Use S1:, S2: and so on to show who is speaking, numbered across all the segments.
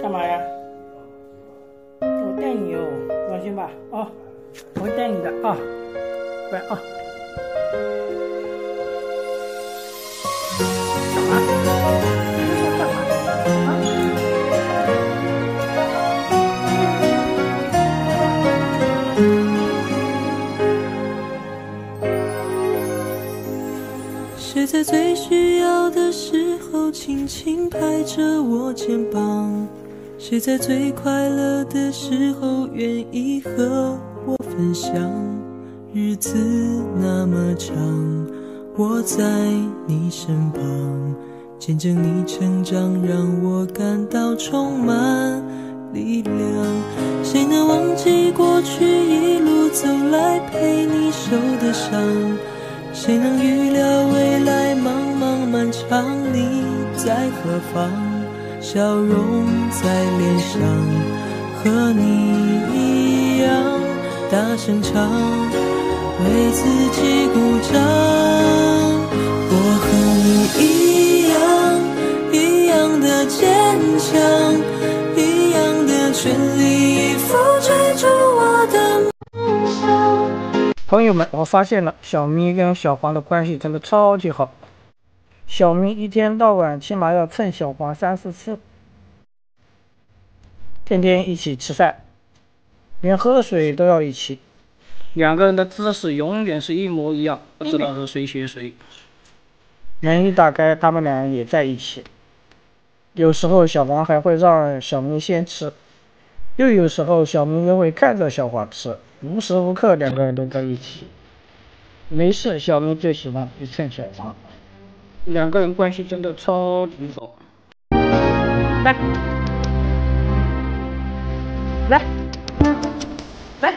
S1: 干嘛呀？我带你哦，放心吧，啊，我会带你的啊，乖啊。干嘛？干嘛？啊？
S2: 谁在最需要的时候轻轻拍着我肩膀？谁在最快乐的时候愿意和我分享？日子那么长，我在你身旁，见证你成长，让我感到充满力量。谁能忘记过去一路走来陪你受的伤？谁能预料未来茫茫漫长，你在何方？笑容在脸上，和你一样大声唱，为自己鼓掌。我和你一样，一样的坚强，一样的全力以赴追逐我的梦想。
S1: 朋友们，我发现了小咪跟小黄的关系真的超级好。小明一天到晚起码要蹭小黄三四次，天天一起吃饭，连喝水都要一起。两个人的姿势永远是一模一样，不知道是谁学谁。门一打开，他们俩也在一起。有时候小黄还会让小明先吃，又有时候小明又会看着小黄吃，无时无刻两个人都在一起。没事，小明最喜欢去蹭小黄。两个人关系真的超级好。来，来，来，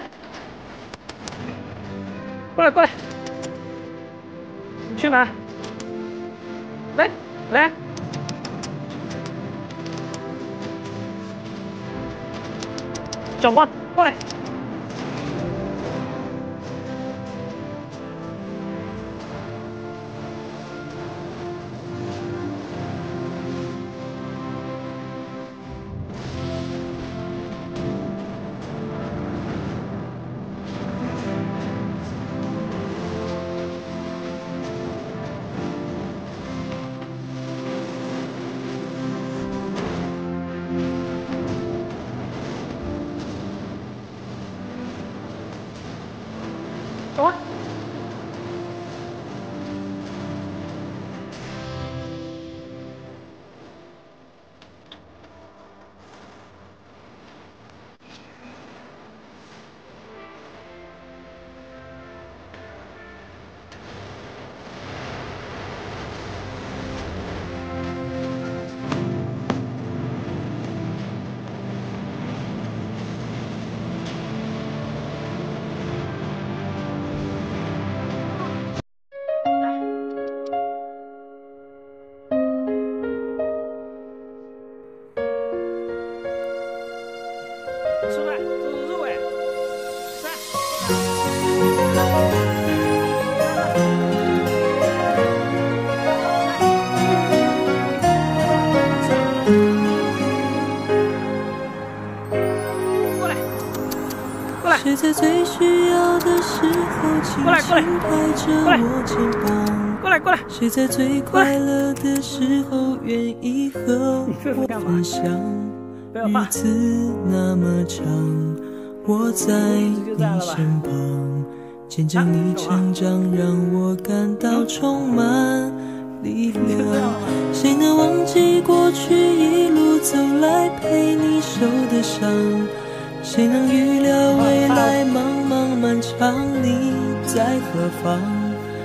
S1: 过来过来，你去哪？来来，小黄过来。
S2: 谁在最需要的时候轻轻拍着我肩膀？
S1: 过来，过来。
S2: 谁在最快乐的时候愿意和我分享？日子那么长，我在你身旁，见证你成长，让我感到充满力量。谁能忘记过去一路走来陪你受的伤？谁能预料未来茫茫漫长，你在何方？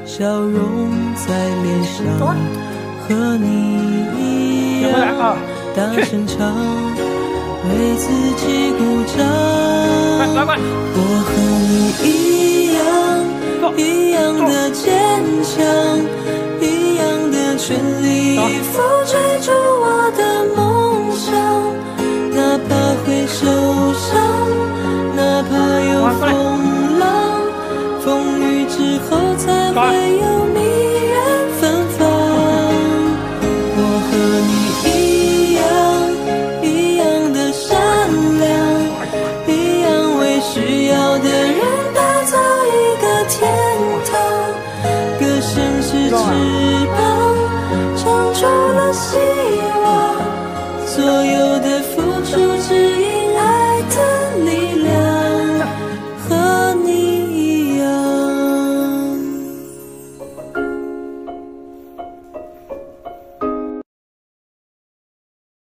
S2: 笑容在脸上，和你一样大声唱，为自己鼓掌。
S1: 快，来快。
S2: 我和你一样，一样的坚强，一样的全力以赴追逐我的梦受伤哪怕有风浪风雨之后才会有迷人芬芳我和你一样一样的善良一样为需要的人打造一个天堂歌声是翅